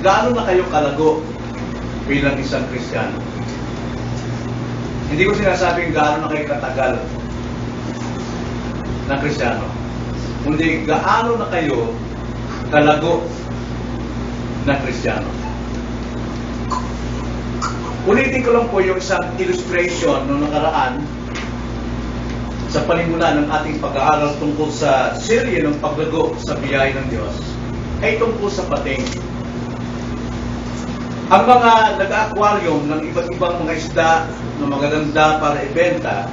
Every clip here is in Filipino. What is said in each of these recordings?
gaano na kayo kalago bilang isang Kristiyano? Hindi ko sinasabing gaano na kayo katagal na Kristiyano. Kundi gaano na kayo kalago na Kristiyano. Ulitin ko lang po yung isang illustration noong nakaraan sa panimula ng ating pag-aaral tungkol sa serye ng paglago sa biyaya ng Diyos ay tungkol sa pating. Ang mga nag-aquarium ng iba't ibang mga isda na magaganda para ibenta,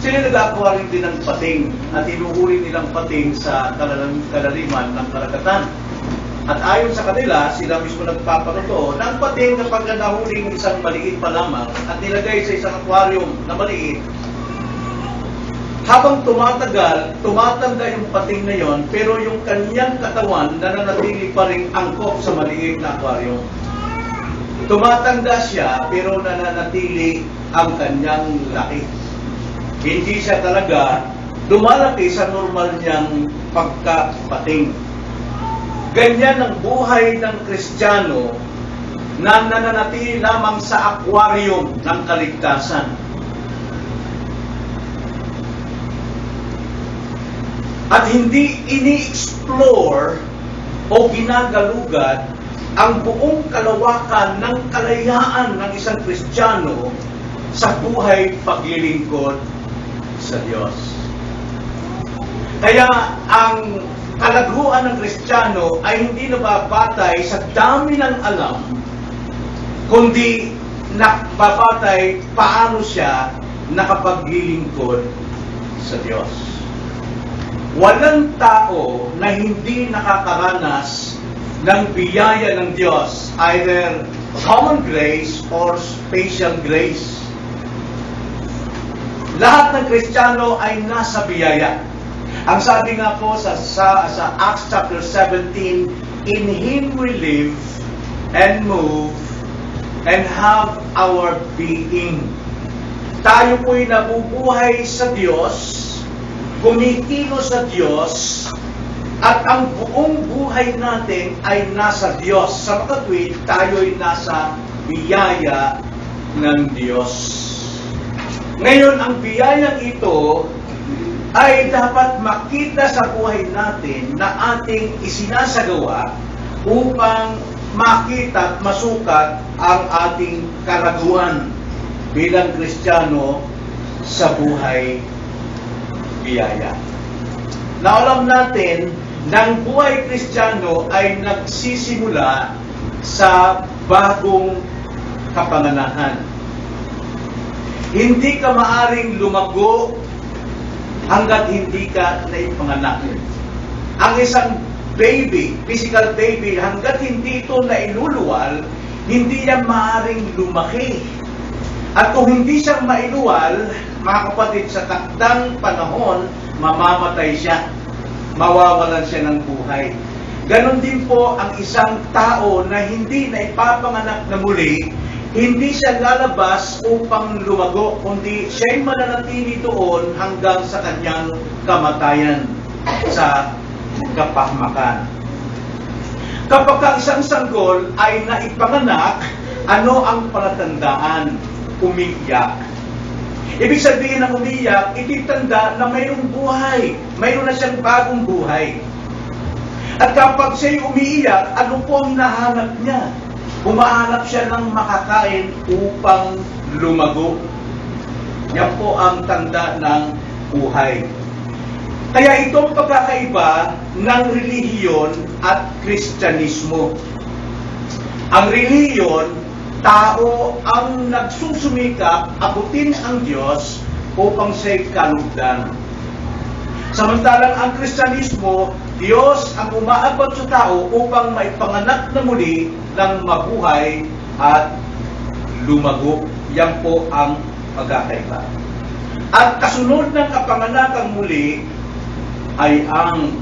sila nag-aquarium din ng pating at inuhuli nilang pating sa kalalim- kalaliman ng karagatan. At ayon sa kanila, sila mismo nagpapatuto ng pating kapag nahuling isang maliit pa lamang at nilagay sa isang aquarium na maliit, habang tumatagal, tumatanda yung pating na yon, pero yung kanyang katawan nananatili pa rin angkop sa maliit na aquarium. Tumatanda siya, pero nananatili ang kanyang laki. Hindi siya talaga lumalaki sa normal niyang pagkapating. Ganyan ang buhay ng Kristiyano na nananatili lamang sa aquarium ng kaligtasan. At hindi ini-explore o ginagalugad ang buong kalawakan ng kalayaan ng isang Kristiyano sa buhay paglilingkod sa Diyos. Kaya ang kalaguan ng Kristiyano ay hindi nababatay sa dami ng alam, kundi nababatay paano siya nakapaglilingkod sa Diyos. Walang tao na hindi nakakaranas ng biyaya ng Diyos, either common grace or special grace. Lahat ng Kristiyano ay nasa biyaya. Ang sabi nga po sa, sa, sa Acts chapter 17, In Him we live and move and have our being. Tayo po'y nabubuhay sa Diyos, kumikilos sa Diyos, at ang buong buhay natin ay nasa Diyos. Sa makatwid, tayo'y nasa biyaya ng Diyos. Ngayon, ang biyayang ito ay dapat makita sa buhay natin na ating isinasagawa upang makita at masukat ang ating karaguan bilang Kristiyano sa buhay biyaya. Na alam natin ng buhay Kristiyano ay nagsisimula sa bagong kapanganahan. Hindi ka maaring lumago hanggat hindi ka naipanganak. Ang isang baby, physical baby, hanggat hindi ito nailuluwal, hindi yan maaring lumaki. At kung hindi siya mailuwal, mga kapatid, sa takdang panahon, mamamatay siya. Mawawalan siya ng buhay. Ganon din po ang isang tao na hindi na ipapanganak na muli, hindi siya lalabas upang lumago, kundi siya'y mananatili doon hanggang sa kanyang kamatayan sa kapahmakan. Kapag ang isang sanggol ay naipanganak, ano ang palatandaan? Umiyak. Ibig sabihin ng umiyak, ititanda na mayroong buhay. Mayroon na siyang bagong buhay. At kapag siya'y umiiyak, ano po ang nahanap niya? Humahanap siya ng makakain upang lumago. Yan po ang tanda ng buhay. Kaya itong pagkakaiba ng relihiyon at kristyanismo. Ang relihiyon, tao ang nagsusumikap abutin ang Diyos upang siya'y kalugdan. Samantalang ang kristyanismo, Diyos ang umaabot sa tao upang maipanganak na muli ng mabuhay at lumago. Yan po ang pagkakaiba. At kasunod ng kapanganakang muli ay ang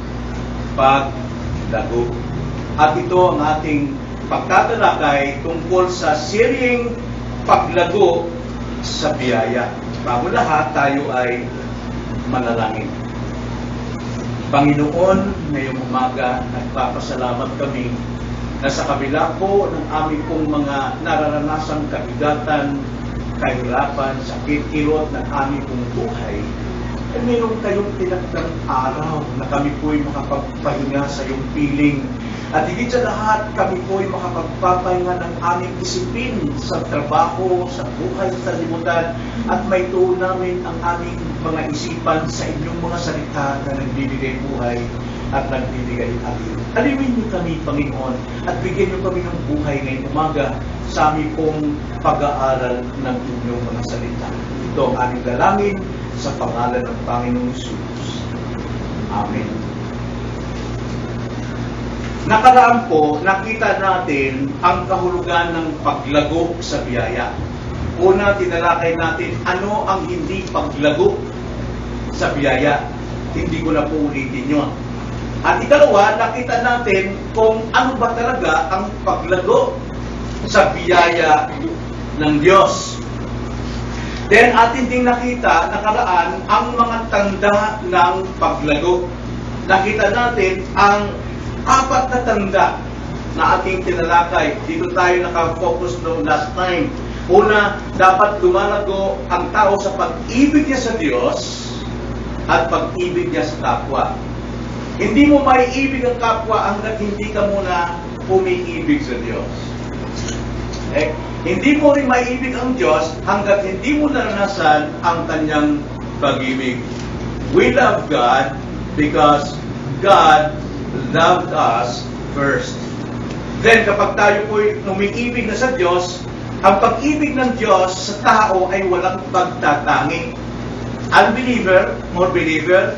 paglago. At ito ang ating pagtatalakay tungkol sa siring paglago sa biyaya. Bago lahat, tayo ay manalangin. Panginoon, ngayong umaga, nagpapasalamat kami na sa kabila po ng aming pong mga nararanasang kabigatan, kahirapan, sakit, kirot ng aming pong buhay, ay meron kayong tinagdang araw na kami po'y makapagpahinga sa iyong piling. At higit sa lahat, kami po'y makapagpapahinga ng aming isipin sa trabaho, sa buhay, sa limutan, at may tuon namin ang aming mga isipan sa inyong mga salita na nagbibigay buhay at nagbibigay atin. Aliwin niyo kami, Panginoon, at bigyan niyo kami ng buhay ngayong umaga sa aming pong pag-aaral ng inyong mga salita. Ito ang aming dalangin sa pangalan ng Panginoong Jesus. Amen. Nakaraan po, nakita natin ang kahulugan ng paglago sa biyaya. Una, tinalakay natin ano ang hindi paglago sa biyaya. Hindi ko na po ulitin yun. At ikalawa, nakita natin kung ano ba talaga ang paglago sa biyaya ng Diyos. Then atin ding nakita, nakaraan, ang mga tanda ng paglago. Nakita natin ang apat na tanda na ating tinalakay. Dito tayo nakafocus noong last time. Una, dapat lumalago ang tao sa pag-ibig niya sa Diyos at pag-ibig niya sa kapwa. Hindi mo maiibig ang kapwa hanggat hindi ka muna umiibig sa Diyos. Eh, hindi mo rin maiibig ang Diyos hanggat hindi mo naranasan ang kanyang pag-ibig. We love God because God loved us first. Then kapag tayo po'y umiibig na sa Diyos, ang pag-ibig ng Diyos sa tao ay walang pagtatangi. Unbeliever or believer,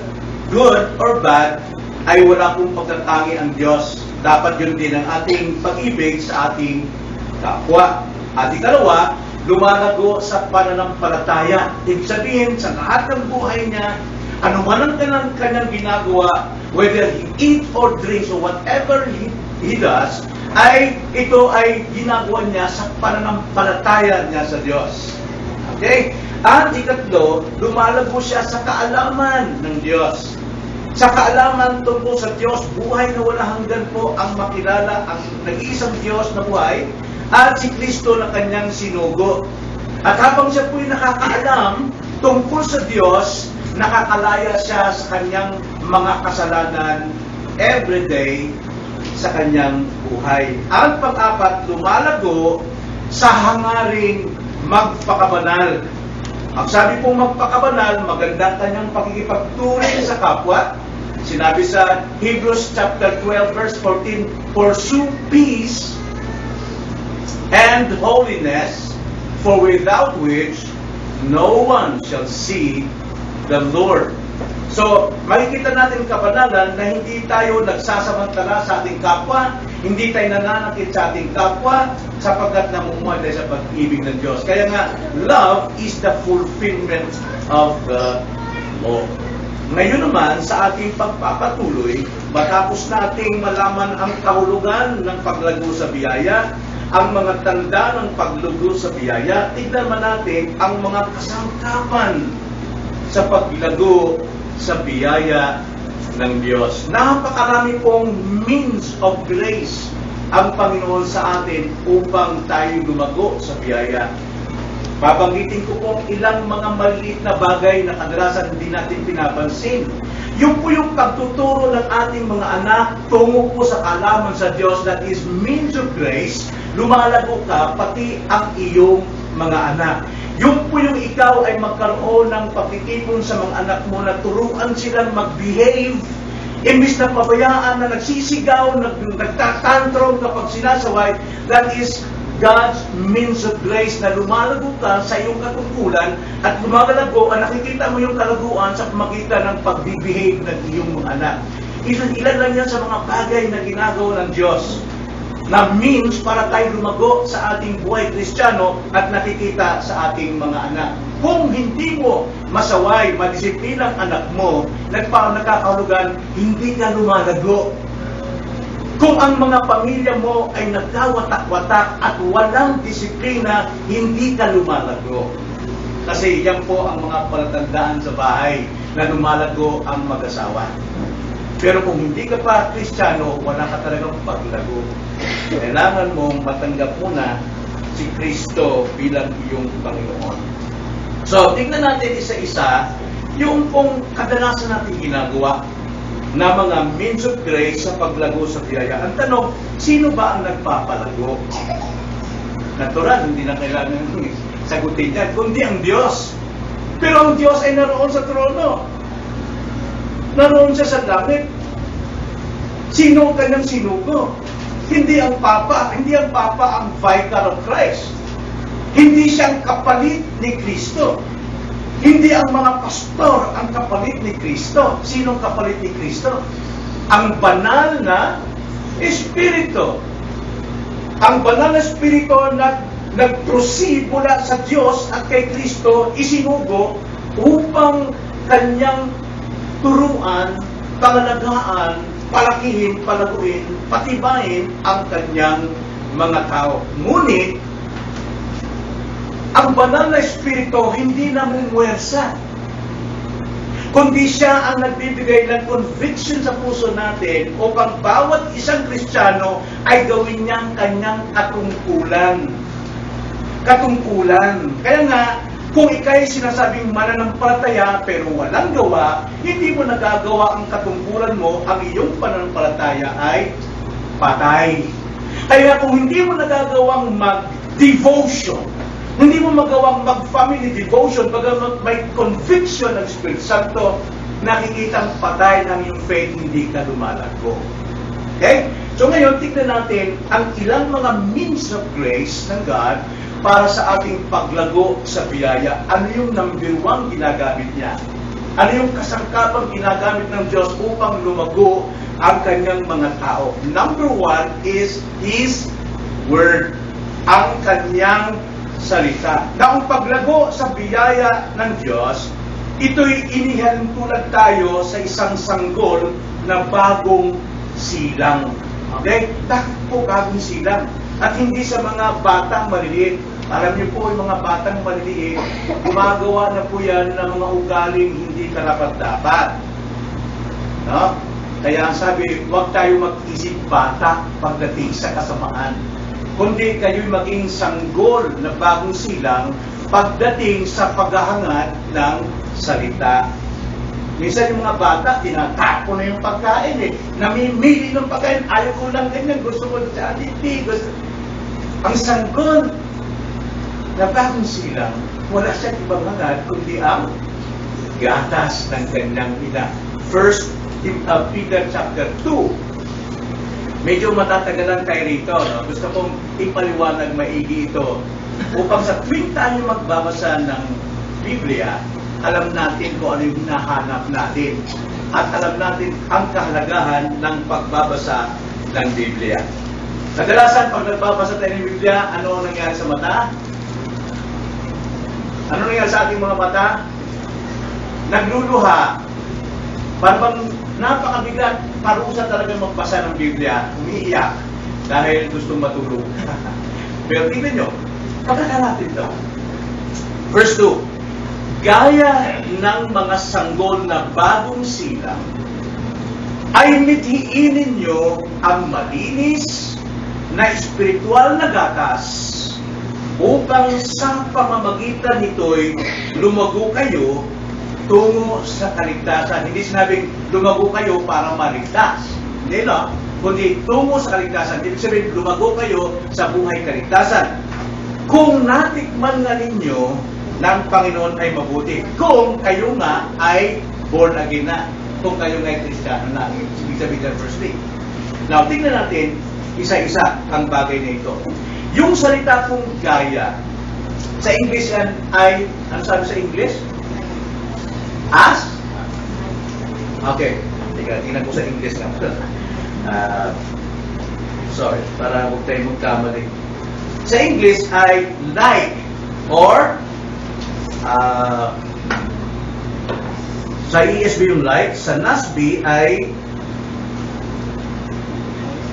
good or bad, ay wala pong pagtatangi ang Diyos. Dapat yun din ang ating pag-ibig sa ating kapwa. At ikalawa, lumalago sa pananampalataya. Ibig sabihin, sa lahat ng buhay niya, ano man ang kanyang, kanyang ginagawa, whether he eat or drinks or whatever he, he does, ay ito ay ginagawa niya sa pananampalataya niya sa Diyos. Okay? At ikatlo, lumalago siya sa kaalaman ng Diyos. Sa kaalaman tungkol sa Diyos, buhay na wala hanggan po ang makilala ang nag-iisang Diyos na buhay at si Kristo na kanyang sinugo. At habang siya po'y nakakaalam tungkol sa Diyos, nakakalaya siya sa kanyang mga kasalanan everyday sa kanyang buhay. Ang pang-apat, lumalago sa hangaring magpakabanal. Ang sabi pong magpakabanal, maganda kanyang pakikipagturing sa kapwa. Sinabi sa Hebrews chapter 12 verse 14, Pursue peace and holiness, for without which no one shall see the Lord. So, makikita natin kabanalan na hindi tayo nagsasamantala sa ating kapwa, hindi tayo nananakit sa ating kapwa, sapagkat namumuhay tayo sa pag-ibig ng Diyos. Kaya nga, love is the fulfillment of the law. Ngayon naman, sa ating pagpapatuloy, matapos nating malaman ang kahulugan ng paglago sa biyaya, ang mga tanda ng paglugo sa biyaya, tignan man natin ang mga kasangkapan sa paglago sa biyaya ng Diyos. Napakarami pong means of grace ang Panginoon sa atin upang tayo lumago sa biyaya. Babanggitin ko pong ilang mga maliit na bagay na kadalasan hindi natin pinapansin. Yung po yung pagtuturo ng ating mga anak tungo po sa kalaman sa Diyos that is means of grace, lumalago ka pati ang iyong mga anak. Yung po yung ikaw ay magkaroon ng pagtitipon sa mga anak mo na turuan silang mag-behave Imbis na pabayaan na nagsisigaw, nag, nagtatantrum kapag sinasaway, that is God's means of grace na lumalago ka sa iyong katungkulan at lumalago, at nakikita mo yung kalaguan sa pamagitan ng pagbibehave ng iyong mga anak. Ilan, ilan lang yan sa mga bagay na ginagawa ng Diyos na means para tayo lumago sa ating buhay kristyano at nakikita sa ating mga anak. Kung hindi mo masaway, madisiplina ang anak mo, nagpa nagkakahulugan, hindi ka lumalago. Kung ang mga pamilya mo ay nagkawatak-watak at walang disiplina, hindi ka lumalago. Kasi yan po ang mga palatandaan sa bahay na lumalago ang mag-asawa. Pero kung hindi ka pa Kristiyano, wala ka talagang paglago. Kailangan mong matanggap muna si Kristo bilang iyong Panginoon. So, tingnan natin isa-isa yung kung kadalasan natin ginagawa na mga means of grace sa paglago sa biyaya. Ang tanong, sino ba ang nagpapalago? Natural, hindi na kailangan sagutin yan, kundi ang Diyos. Pero ang Diyos ay naroon sa trono. Naroon siya sa langit. Sino ang kanyang sinugo? Hindi ang Papa, hindi ang Papa ang vicar of Christ. Hindi siyang kapalit ni Kristo. Hindi ang mga pastor ang kapalit ni Kristo. Sinong kapalit ni Kristo? Ang banal na Espiritu. Ang banal na Espiritu na nag-proceed mula sa Diyos at kay Kristo, isinugo upang kanyang turuan, pangalagaan, palakihin, palaguin, patibayin ang kanyang mga tao. Ngunit, ang banal na espiritu hindi namumuwersa. Kundi siya ang nagbibigay ng conviction sa puso natin upang bawat isang Kristiyano ay gawin niyang kanyang katungkulan. Katungkulan. Kaya nga, kung ikay sinasabing mananampalataya pero walang gawa, hindi mo nagagawa ang katungkulan mo, ang iyong pananampalataya ay patay. Kaya kung hindi mo nagagawang mag-devotion, hindi mo magawang mag-family devotion, bagamat may conviction ng Espiritu Santo, nakikitang patay ng iyong faith, hindi ka lumalago. Okay? So ngayon, tignan natin ang ilang mga means of grace ng God para sa ating paglago sa biyaya. Ano yung number one ginagamit niya? Ano yung kasangkapang ginagamit ng Diyos upang lumago ang kanyang mga tao? Number one is His Word. Ang kanyang salita. Na ang paglago sa biyaya ng Diyos, ito'y inihalin tulad tayo sa isang sanggol na bagong silang. Okay? Bakit po bagong silang? At hindi sa mga batang maliliit. Alam niyo po, yung mga batang maliliit, gumagawa na po yan ng mga ugaling hindi karapat-dapat. No? Kaya ang sabi, huwag tayo mag-isip bata pagdating sa kasamaan kundi kayo'y maging sanggol na bagong silang pagdating sa paghahangad ng salita. Minsan yung mga bata, tinatapo na yung pagkain eh. Namimili ng pagkain, ayaw ko lang ganyan, gusto ko sa hindi. Gusto... Ang sanggol na bagong silang, wala siyang ibang hangad, kundi ang gatas ng kanyang ina. First uh, Peter chapter 2, medyo matatagalan tayo rito. No? Gusto kong ipaliwanag maigi ito upang sa tuwing tayo magbabasa ng Biblia, alam natin kung ano yung hinahanap natin. At alam natin ang kahalagahan ng pagbabasa ng Biblia. Kadalasan, pag nagbabasa tayo ng Biblia, ano ang nangyari sa mata? Ano nangyari sa ating mga mata? Nagluluha. Parang napakabigat, parusa talaga magbasa ng Biblia, umiiyak dahil gustong matulog. Pero tingnan nyo, pagkaka natin ito. Verse 2, Gaya ng mga sanggol na bagong silang, ay mithiin ninyo ang malinis na espiritual na gatas upang sa pamamagitan nito'y lumago kayo tungo sa kaligtasan. Hindi sinabing lumago kayo para maligtas. Hindi no? Kundi tungo sa kaligtasan. Ibig sabihin, lumago kayo sa buhay kaligtasan. Kung natikman nga ninyo ng Panginoon ay mabuti. Kung kayo nga ay born again na. Kung kayo nga ay Kristiyano na. Ibig sabihin ng verse 3. Now, tingnan natin isa-isa ang bagay na ito. Yung salita kong gaya, sa English yan ay, ano sabi sa English? As? Okay. Tingnan, ko sa English lang. uh, sorry, para huwag tayo magkamali. Sa English ay like or uh, sa ESV yung like, sa NASB ay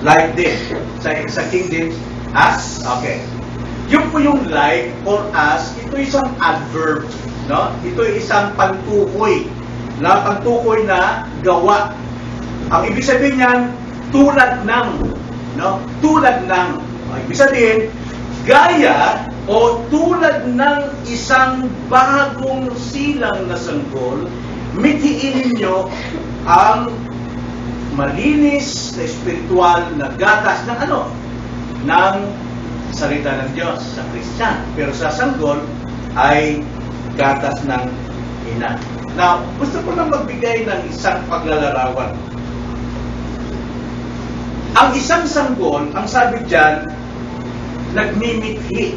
like this. Sa, sa King James, as. Okay. Yung po yung like or as, ito isang adverb. No? Ito isang pantukoy. Na pantukoy na gawa. Ang ibig sabihin niyan, tulad ng, no? Tulad ng, ibig sabihin, gaya o tulad ng isang bagong silang na sanggol, mithiin ninyo ang malinis na espiritual na gatas ng ano? Ng salita ng Diyos sa Christian. Pero sa sanggol ay gatas ng ina. Now, gusto ko lang magbigay ng isang paglalarawan. Ang isang sanggol, ang sabi dyan, nagmimithi.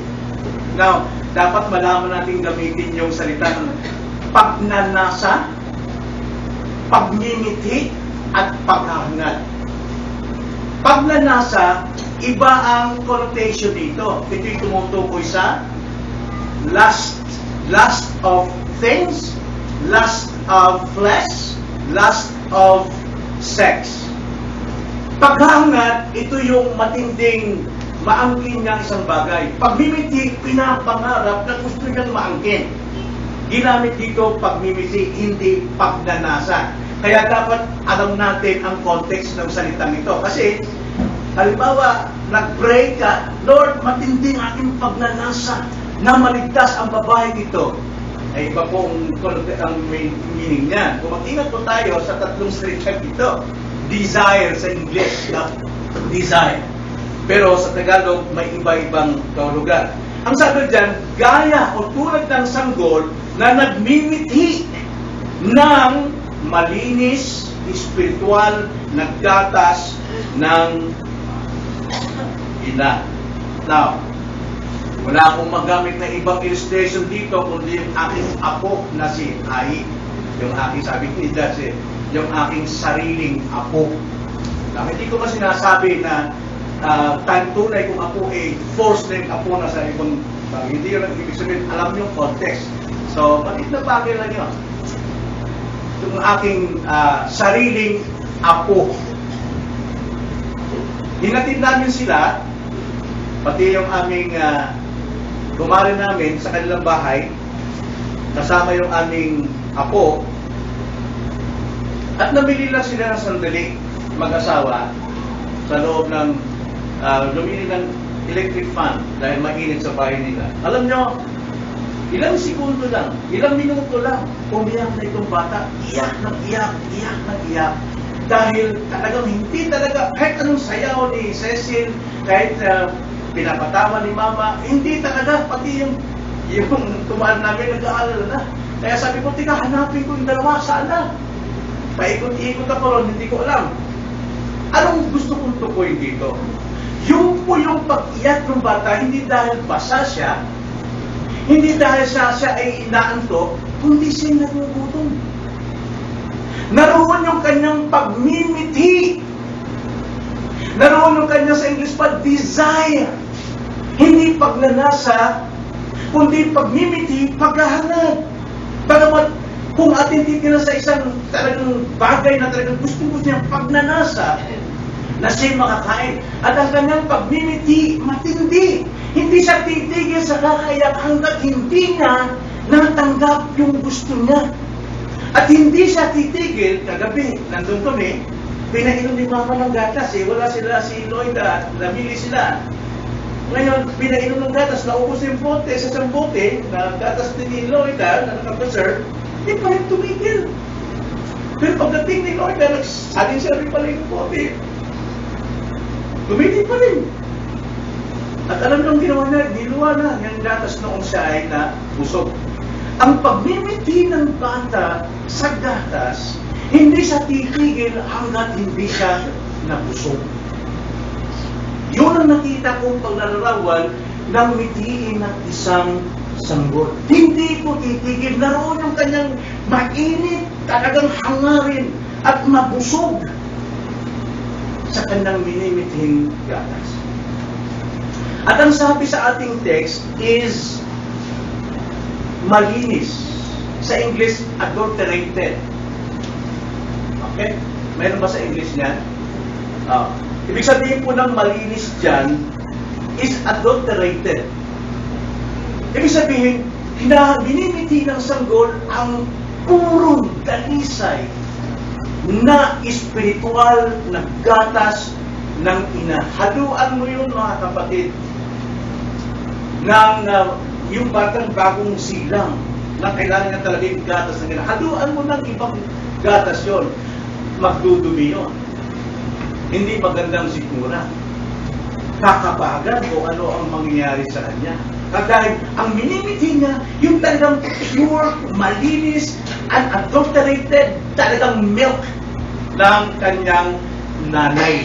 Now, dapat malaman natin gamitin yung salita ng pagnanasa, pagmimithi, at paghahangad. Pagnanasa, iba ang connotation dito. Ito yung tumutukoy sa lust, lust of things, lust of flesh, lust of sex. Paghahangad, ito yung matinding maangkin niya isang bagay. Pagmimiti, pinapangarap na gusto niyang maangkin. Ginamit dito pagmimiti, hindi pagnanasa. Kaya dapat alam natin ang context ng salitang ito. Kasi, halimbawa, nag-pray ka, Lord, matinding aking pagnanasa na maligtas ang babae dito. Ay iba pong ang meaning niya. Kung po tayo sa tatlong salita dito, desire sa English, no? desire. Pero sa Tagalog, may iba-ibang kahulugan. Ang sabi dyan, gaya o tulad ng sanggol na nagmimithi ng malinis, espiritual, naggatas ng ina. Now, wala akong magamit na ibang illustration dito kundi yung aking apo na si Ai. Yung aking sabi ni si yung aking sariling apo. Now, hindi ko mas sinasabi na uh, tunay kung ako ay forced na yung apo na sa ibang bagay. Hindi yun ang ibig sabihin, alam yung context. So, maliit na bagay lang yun. Yung aking uh, sariling apo. Hinatid namin sila, pati yung aming uh, kumari namin sa kanilang bahay, kasama yung aming apo, at namili lang sila ng sandali, mag-asawa, sa loob ng, uh, lumili ng electric fan dahil mainit sa bahay nila. Alam nyo, ilang segundo lang, ilang minuto lang, umiyak na itong bata, iyak ng iyak, iyak ng iyak. Dahil talagang hindi talaga, kahit anong sayaw ni Cecil, kahit uh, pinapatawa ni Mama, hindi talaga, pati yung, yung tumaan namin, nag-aalala na. Kaya sabi ko, tika, hanapin ko yung dalawa, saan na? Paikot-ikot ako ron, hindi ko alam. Anong gusto kong tukoy dito? Yung po yung pag-iyak ng bata, hindi dahil basa siya, hindi dahil siya, siya ay inaantok, kundi siya nagugutom. Naroon yung kanyang pagmimiti. Naroon yung kanyang sa English pa, desire. Hindi pagnanasa, kundi pagmimiti, paghahanap. Bagamat kung atin titignan sa isang talagang bagay na talagang gusto-gusto niyang pagnanasa, na siya makakain. At ang kanyang pagmimiti, matindi. Hindi siya titigil sa kakaiyak hanggat hindi niya natanggap yung gusto niya. At hindi siya titigil, kagabi, nandun kami, pinainom ni Mama ng gatas eh. Wala sila si Lloyda, namili sila. Ngayon, pinainom ng gatas, naubos yung bote sa isang bote, na gatas ni Lloyda, na nakapreserve, hindi pa rin tumigil. Pero pagdating ni Lloyda, nagsalin siya rin pala yung bote. Tumigil pa rin. At alam nyo ginawa niya, niluwa na yung gatas noong siya ay na busog. Ang pagmimiti ng bata sa gatas, hindi sa titigil hanggat hindi siya nabusog. Yun ang nakita kong paglalarawan ng mitiin ng isang sanggol. Hindi ko titigil. Naroon yung kanyang mainit, talagang hangarin at mabusog sa kanyang minimithing gatas. At ang sabi sa ating text is malinis. Sa English, adulterated. Okay? Meron ba sa English niyan? Uh, ibig sabihin po ng malinis dyan is adulterated. Ibig sabihin, binimiti ng sanggol ang purong dalisay na espiritual na gatas ng ina. Haluan mo yun mga kapatid ng uh, yung batang bagong silang na kailangan niya talaga yung gatas na ina. Haluan mo ng ibang gatas yon magdudumi yun. Hindi magandang sikmura. Kakabagan kung ano ang mangyayari sa kanya. At dahil ang minimiti niya, yung talagang pure, malinis, unadulterated, talagang milk ng kanyang nanay.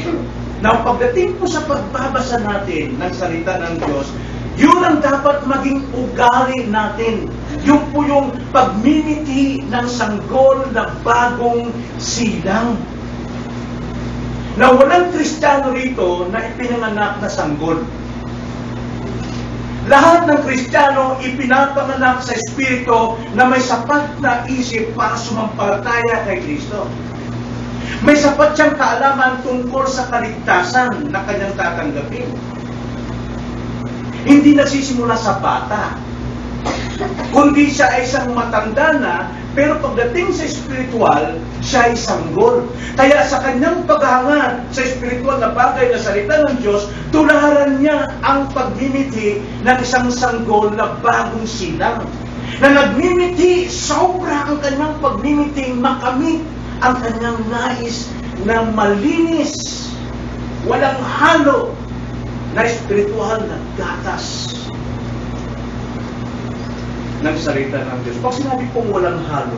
Now, pagdating po sa pagbabasa natin ng salita ng Diyos, yun ang dapat maging ugali natin. Yung po yung pagmimiti ng sanggol na bagong silang. Na walang Kristiyano rito na ipinanganak na sanggol. Lahat ng Kristiyano ipinapanganak sa Espiritu na may sapat na isip para sumampalataya kay Kristo. May sapat siyang kaalaman tungkol sa kaligtasan na kanyang tatanggapin. Hindi nagsisimula sa bata, kundi siya ay isang matanda na, pero pagdating sa spiritual, siya ay sanggol. Kaya sa kanyang paghanga sa spiritual na bagay na salita ng Diyos, tularan niya ang pagmimiti ng isang sanggol na bagong silang. Na nagmimiti, sobra ang kanyang pagmimiti, makamit ang kanyang nais na malinis, walang halo, na spiritual na gatas ng salita ng Diyos. Pag sinabi kong walang halo,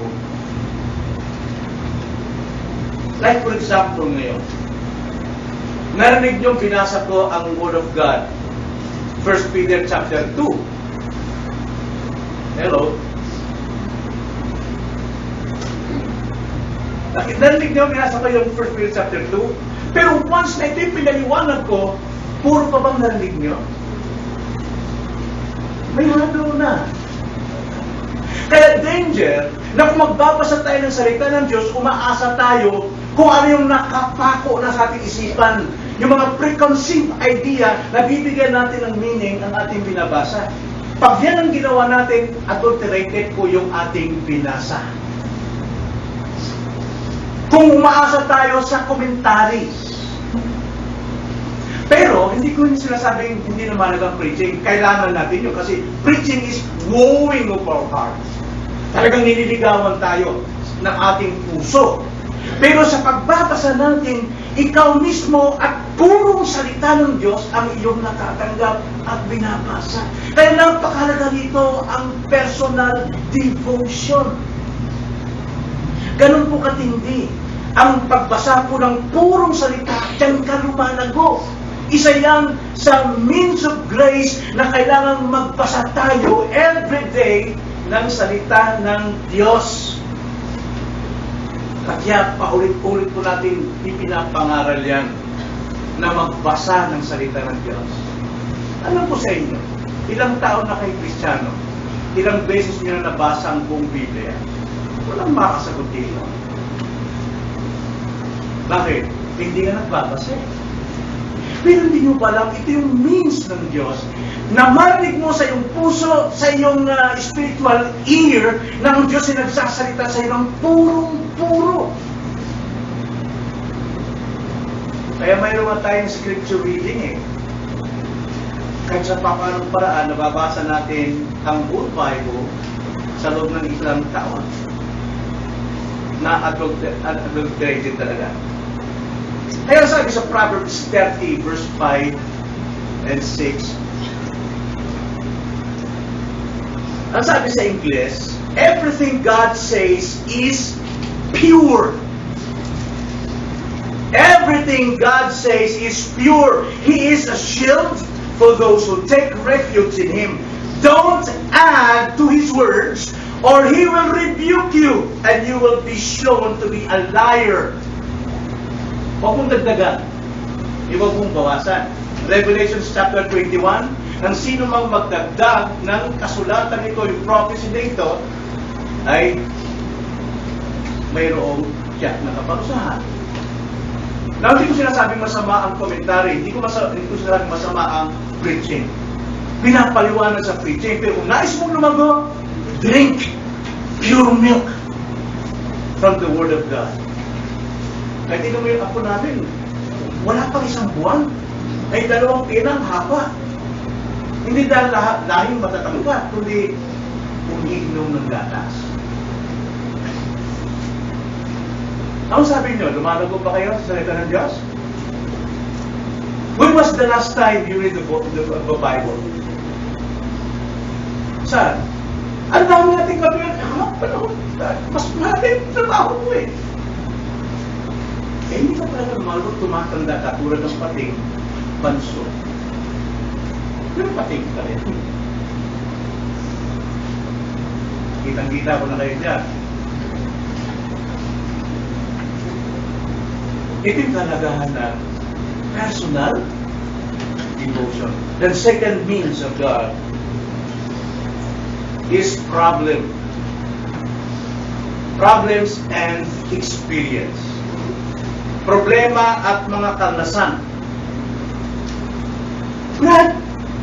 like for example ngayon, narinig niyo binasa ko ang Word of God, 1 Peter chapter 2. Hello? Narinig niyo binasa ko yung 1 Peter chapter 2? Pero once na ito yung pinaliwanag ko, puro pa bang narinig niyo? May halo na. Kaya danger na kung magbabasa tayo ng salita ng Diyos, umaasa tayo kung ano yung nakapako na sa ating isipan. Yung mga preconceived idea na bibigyan natin ng meaning ang ating binabasa. Pag yan ang ginawa natin, adulterated po yung ating binasa. Kung umaasa tayo sa commentaries, pero, hindi ko yung sinasabing hindi naman ang preaching. Kailangan natin yun kasi preaching is wooing of our hearts. Talagang nililigawan tayo ng ating puso. Pero sa pagbabasa natin, ikaw mismo at purong salita ng Diyos ang iyong natatanggap at binabasa. Kaya napakalaga nito ang personal devotion. Ganun po katindi. Ang pagbasa po ng purong salita, diyan ka lumalago. Isa yan sa means of grace na kailangan magbasa tayo every day ng salita ng Diyos. Kaya paulit-ulit po natin ipinapangaral yan na magbasa ng salita ng Diyos. Alam po sa inyo, ilang taon na kayo Kristiyano, ilang beses nyo na nabasa ang buong Biblia, walang makasagot dito. Bakit? Hindi ka nagbabasa eh. Pero hindi nyo ba alam, ito yung means ng Diyos na marinig mo sa iyong puso, sa iyong uh, spiritual ear, na ang Diyos ay nagsasalita sa iyo ng purong-puro. Kaya mayroon nga tayong scripture reading eh. Kahit sa papanong paraan, nababasa natin ang whole Bible sa loob ng isang taon na adulterated talaga. Kaya sabi sa Proverbs 30 verse 5 and 6, ang sabi sa English, everything God says is pure. Everything God says is pure. He is a shield for those who take refuge in Him. Don't add to His words, or He will rebuke you, and you will be shown to be a liar. Huwag mong dagdagan. Huwag mong bawasan. Revelation chapter 21, ang sino mang magdagdag ng kasulatan nito, yung prophecy nito, ay mayroong tiyak na kaparusahan. Now, hindi ko sinasabing masama ang commentary, hindi ko, masa, hindi ko sinasabing masama ang preaching. Pinapaliwanag sa preaching, pero kung nais mong lumago, drink pure milk from the Word of God. Kahit tingnan mo yung apo namin, wala pang isang buwan. Ay dalawang pinang hapa. Hindi dahil lahat dahil matatangkat, kundi umiinom ng gatas. Ano sabi niyo? Lumalago ba kayo sa salita ng Diyos? When was the last time you read the, book, the, the Bible? Saan? Ang dami nating gawin. Ah, panahon. Mas mahal yung trabaho mo eh. Eh, hindi ka pala lumalot tumatanda ka tulad ng pating banso. Pero pating ka rin. Kitang-kita ko na kayo dyan. Ito yung kalagahan ng personal devotion. The second means of God is problem. Problems and experience. Problema at mga karanasan. Brad,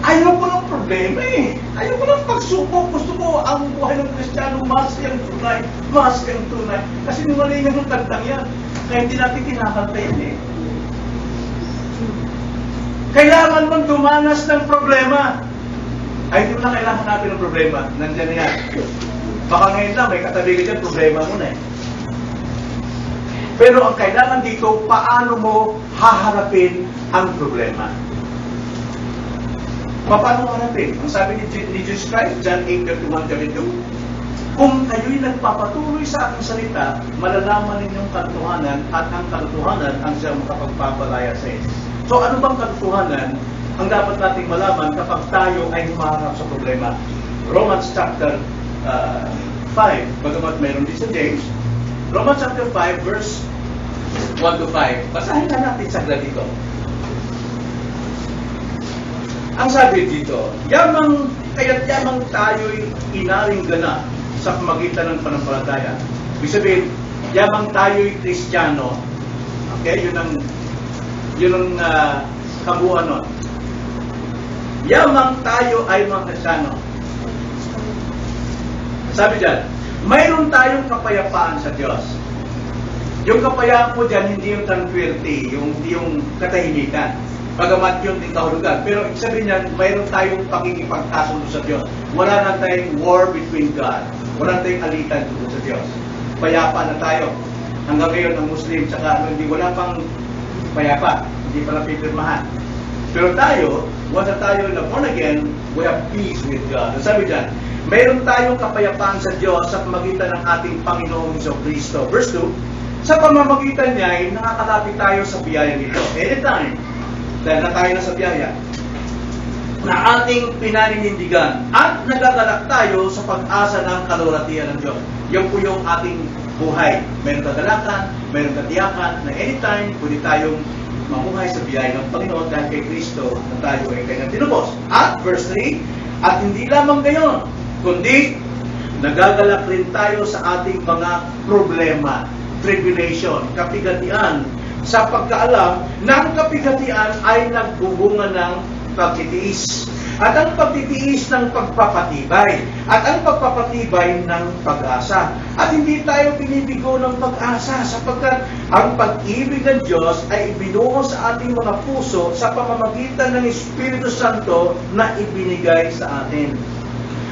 ayaw ko ng problema eh. Ayaw ko ng pagsubok. Gusto ko ang buhay ng Kristiyano, mas yung tunay. Mas yung tunay. Kasi mali yung tagtang yan. Kaya hindi natin kinakanta eh. Kailangan mong dumanas ng problema. Ay, hindi mo na kailangan natin ng problema. Nandiyan na yan. Baka ngayon lang, may katabi ka dyan, problema mo na eh. Pero ang kailangan dito, paano mo haharapin ang problema. Paano harapin? Ang sabi ni, ni Jesus Christ, John 8, 31, 32, kung kayo'y nagpapatuloy sa aking salita, malalaman ninyong katotohanan at ang katotohanan ang siyang makapagpapalaya sa inyo. So ano bang katotohanan ang dapat nating malaman kapag tayo ay humaharap sa problema? Romans chapter uh, 5, bagamat meron din sa James, Romans chapter 5, verse 1 to 5. Basahin na natin saglit dito. Ang sabi dito, yamang, kaya't yamang tayo'y inaring gana sa pamagitan ng panampalataya. Ibig sabihin, yamang tayo'y kristyano, okay, yun ang, yun ang uh, kabuuan nun. Yamang tayo ay mga kristyano. Sabi dyan, mayroon tayong kapayapaan sa Diyos. Yung kapayapaan po dyan, hindi yung tranquility, yung, yung katahimikan. Bagamat yun din. Pero ibig sabihin niyan, mayroon tayong pakikipagkasundo sa Diyos. Wala na tayong war between God. Wala na tayong alitan tungkol sa Diyos. Payapa na tayo. Hanggang ngayon, ang Muslim, tsaka ano, hindi wala pang payapa. Hindi pa napipirmahan. Pero tayo, once tayo na born again, we have peace with God. Sabi dyan, mayroon tayong kapayapaan sa Diyos sa pamagitan ng ating Panginoong Iso Kristo. Verse 2, sa pamamagitan niya ay nakakalapit tayo sa biyaya nito. Anytime, dahil na tayo na sa biyaya, na ating pinaninindigan at nagagalak tayo sa pag-asa ng kaloratian ng Diyos. Yan po yung ating buhay. Meron kagalakan, meron katiyakan na anytime pwede tayong mamuhay sa biyaya ng Panginoon dahil kay Kristo na tayo ay kanyang tinubos. At verse 3, at hindi lamang gayon, kundi nagagalak rin tayo sa ating mga problema, tribulation, kapigatian, sa pagkaalam ng kapigatian ay nagbubunga ng pagtitiis. At ang pagtitiis ng pagpapatibay. At ang pagpapatibay ng pag-asa. At hindi tayo binibigo ng pag-asa sapagkat ang pag-ibig ng Diyos ay ibinuo sa ating mga puso sa pamamagitan ng Espiritu Santo na ibinigay sa atin.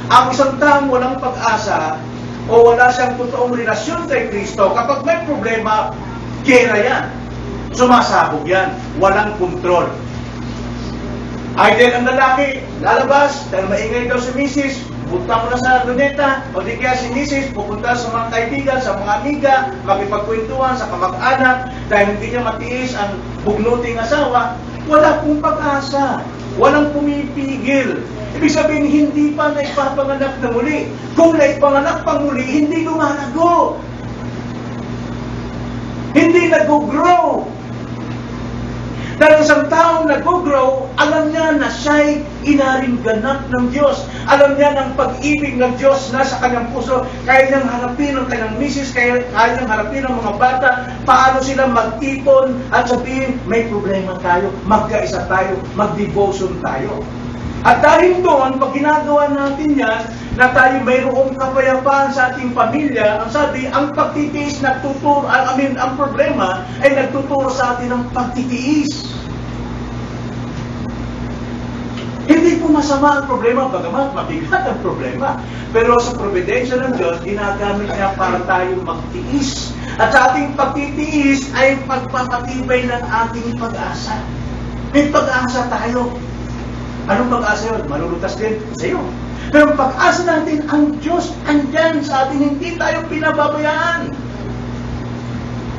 Ang isang taong walang pag-asa o wala siyang totoong relasyon kay Kristo, kapag may problema, gera yan. Sumasabog yan. Walang kontrol. Either ang lalaki, lalabas, dahil maingay daw si misis, punta mo na sa luneta, o di kaya si misis, pupunta sa mga kaibigan, sa mga amiga, makipagkwentuhan sa kamag-anak, dahil hindi niya matiis ang bugnuting asawa, wala pong pag-asa. Walang pumipigil. Ibig sabihin, hindi pa naipapanganak na muli. Kung naipanganak pa muli, hindi lumalago. Hindi nag-grow. Dahil isang taong nag-grow, alam niya na siya'y inaring ganap ng Diyos. Alam niya ng pag-ibig ng Diyos na sa kanyang puso. Kaya niyang harapin ang kanyang misis, kaya, kaya niyang harapin ang mga bata, paano sila mag-ipon at sabihin, may problema tayo, magkaisa tayo, mag-devotion tayo. At dahil doon, pag ginagawa natin yan, na tayo mayroong kapayapaan sa ating pamilya, ang sabi, ang pagtitiis nagtuturo, I mean, ang problema ay nagtuturo sa atin ng pagtitiis. Hindi po masama ang problema, bagamat mabigat ang problema. Pero sa providensya ng Diyos, ginagamit niya para tayo magtiis. At sa ating pagtitiis ay pagpapatibay ng ating pag-asa. May pag-asa tayo. Anong pag-asa yun? Malulutas din sa iyo. Pero pag-asa natin, ang Diyos andyan sa atin, hindi tayo pinababayaan.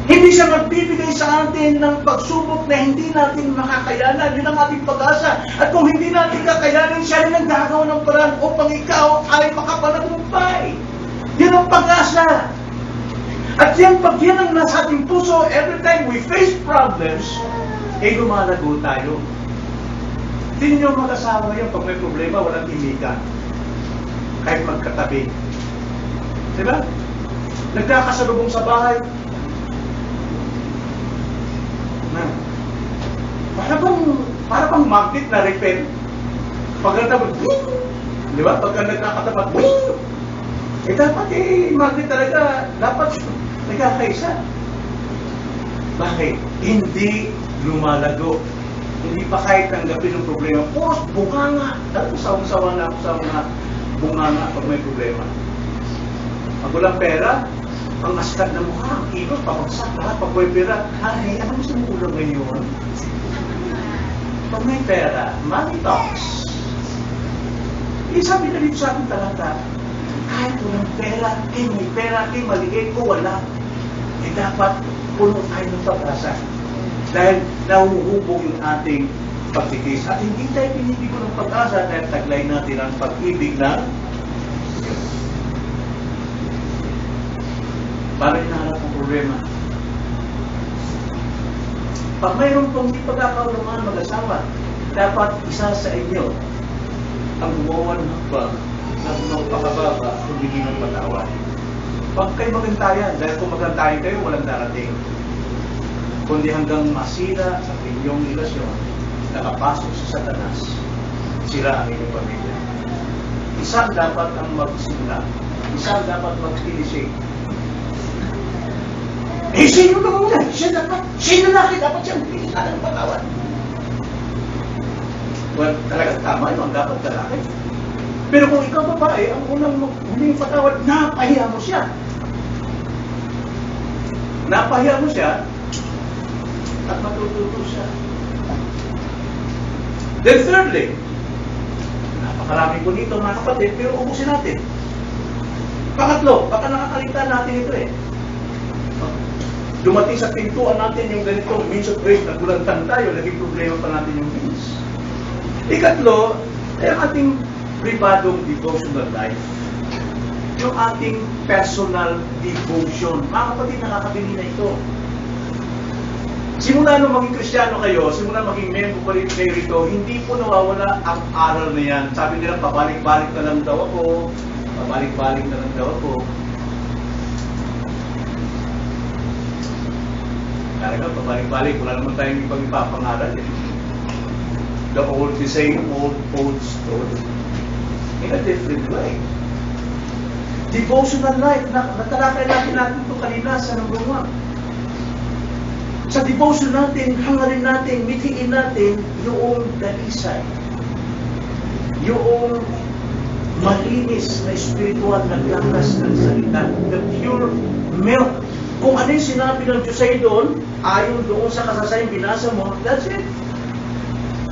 Hindi siya magbibigay sa atin ng pagsubok na hindi natin makakayanan. Yun ang ating pag-asa. At kung hindi natin kakayanin, siya rin ang gagawa ng paraan upang ikaw ay makapanagumpay. Yan ang pag-asa. At yan, pag yan ang nasa ating puso, every time we face problems, eh lumalago tayo. Hindi niyo mag-asawa yun pag may problema, walang imikan. Kahit magkatabi. Diba? Nagkakasalubong sa bahay. Na. Para bang, para bang magnet na repel. Pag natapat, di ba? Pagka nagkakatapat, eh dapat eh, magnet talaga, dapat nagkakaisa. Bakit? Hindi lumalago. Hindi pa kahit tanggapin ng problema. Puros bunganga. Dahil sawang-sawa na ako sa mga bunganga pag may problema. Pag walang pera, ang askat na mukha, ang kilos, pamagsak lahat. Pag may pera, ay, ano mo ulam ngayon? Pag may pera, money talks. Eh, sabi na dito sa ating talata, kahit walang pera, eh may pera, eh maliit o wala, eh dapat puno tayo ng pag-asa. Dahil nahuhubog yung ating pagtitis. At hindi tayo pinipigo ng pag-asa dahil taglay natin ang pag-ibig ng Diyos. Paano hinaharap ang problema? Pag mayroon pong di pagkakaulaman mag-asawa, dapat isa sa inyo ang gumawa ng hakbang na magpakababa humingi ng patawad. Huwag kayo magantayan dahil kung magantayan kayo, walang darating. Kundi hanggang masira sa inyong relasyon, nakapasok sa satanas, sira ang inyong pamilya. Isa ang dapat ang magsimula. Isa ang dapat mag-initiate. Eh, sino ka muna? Siya dapat. Siya lalaki. Dapat siyang pinigyan ng patawad. Well, talagang tama yun. Dapat lalaki. Pero kung ikaw babae, ang unang huling patawad, napahiya mo siya. Napahiya mo siya, at matututo siya. Then thirdly, napakarami po nito mga kapatid, pero ubusin natin. Pangatlo, baka nakakalita natin ito eh. Dumating sa pintuan natin yung ganitong means of grace, nagulantan tayo, naging problema pa natin yung means. Ikatlo, ay ang ating privadong devotional life. Yung ating personal devotion. Mga kapatid, nakakabili na ito. Simula nung maging Kristiyano kayo, simula maging member pa rin kayo rito, hindi po nawawala ang aral na yan. Sabi nila, pabalik-balik na lang daw ako, pabalik-balik na lang daw ako. Talaga, pabalik-balik, wala naman tayong ibang ipapangaral eh. The old, the same old, old story. In a different way. Devotional life, na, natalakay natin natin ito kanina sa number one. Sa devotion natin, hangarin natin, mithiin natin yung dalisay. Yung malinis na spiritual na gatas ng salita. The pure milk. Kung ano yung sinabi ng Diyos sa'yo doon, ayon doon sa kasasayang binasa mo, that's it.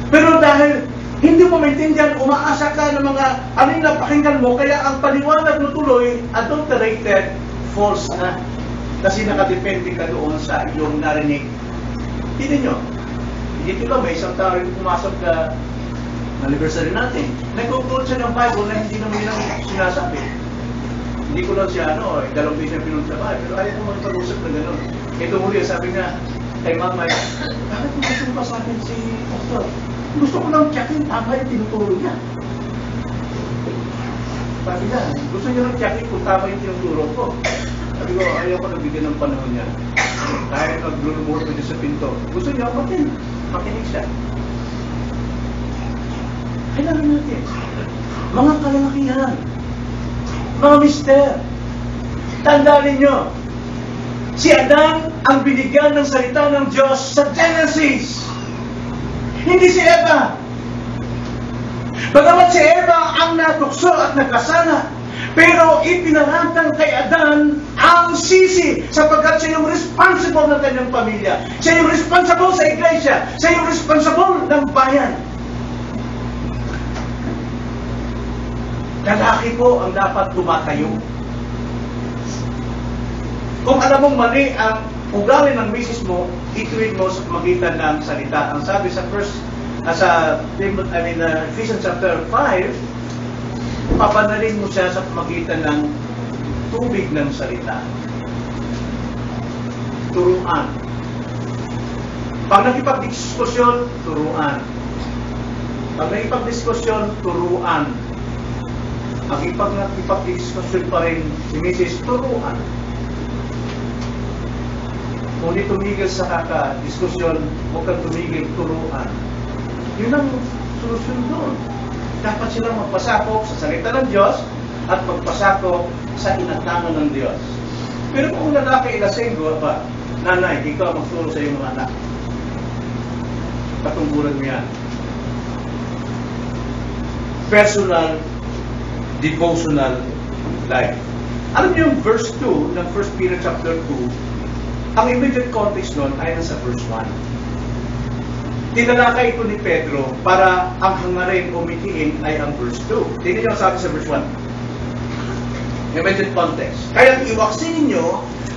Pero dahil hindi mo maintindihan, umaasa ka ng mga ano napakinggan mo, kaya ang paliwanag mo tuloy, adulterated, false na. Kasi nakadepende ka doon sa iyong narinig. Tignan nyo, dito ka, may isang tao yung pumasok ka anniversary natin. Nag-quote siya ng Bible na hindi naman yun ang sinasabi. Hindi ko lang siya, ano, eh, dalawang beses na pinunta sa bahay, pero ayaw ko magpag-usap na gano'n. Ito huli, sabi niya, kay mama, bakit mo gusto pa sa akin si Pastor? Gusto ko lang tiyakin, tama yung tinuturo niya. Sabi niya, gusto niya lang tiyakin kung tama yung tinuturo ko. Sabi ko, ayaw ko nabigyan ng panahon niya. Kahit naglulumuro niya sa pinto. Gusto niya, makin, makinig siya. Kailangan natin. Mga kalalakihan. Mga mister, tandaan ninyo, si Adan ang binigyan ng salita ng Diyos sa Genesis. Hindi si Eva. Bagamat si Eva ang natukso at nagkasala, pero ipinarantang kay Adan ang sisi sapagkat siya yung responsible ng kanyang pamilya. Siya yung responsible sa iglesia. Siya yung responsible ng bayan. Lalaki po ang dapat tumatayo. Kung alam mong mali ang ugali ng misis mo, ituwid mo sa pamagitan ng salita. Ang sabi sa first, sa Tim- I mean, uh, Ephesians chapter 5, papanalin mo siya sa pamagitan ng tubig ng salita. Turuan. Pag nakipag-diskusyon, turuan. Pag nakipag-diskusyon, turuan. Ang ipag nakipag-diskusyon pa rin si Mrs. Turuan. Di tumigil sa kaka-diskusyon, huwag kang tumigil turuan. Yun ang solusyon doon. Dapat silang magpasakop sa salita ng Diyos at magpasakop sa inatangan ng Diyos. Pero kung lalaki ilasenggo, ba, nanay, ikaw ang magturo sa iyong mga anak. Patungkulan mo yan. Personal devotional life. Alam niyo yung verse 2 ng 1 Peter chapter 2, ang immediate context nun ay nasa verse 1. Tinalakay ito ni Pedro para ang hangarin o mitiin ay ang verse 2. Tingnan niyo ang sabi sa verse 1. Immediate context. Kaya iwaksin ninyo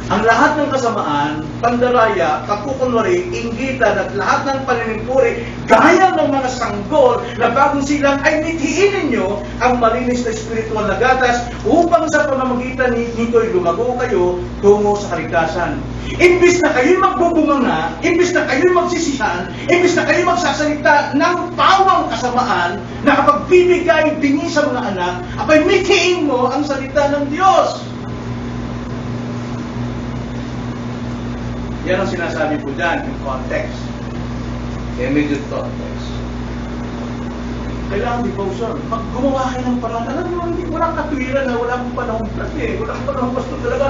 ang lahat ng kasamaan, pandaraya, kakukunwari, inggitan at lahat ng paninimpuri gaya ng mga sanggol na bagong silang ay mithiin ninyo ang malinis na spiritual na gatas upang sa pamamagitan ni- nito'y lumago kayo tungo sa kaligtasan. Imbis na kayo'y magbubunganga, imbis na kayo'y magsisihan, imbis na kayo'y magsasalita ng pawang kasamaan na kapag bibigay dingi sa mga anak, abay mithiin mo ang salita ng Diyos. Yan ang sinasabi ko dyan, yung context. Immediate context. Kailangan devotion. Pag gumawa kayo ng paraan, alam mo, hindi, walang katwiran na wala akong panahon kasi, wala akong panahon pasto talaga.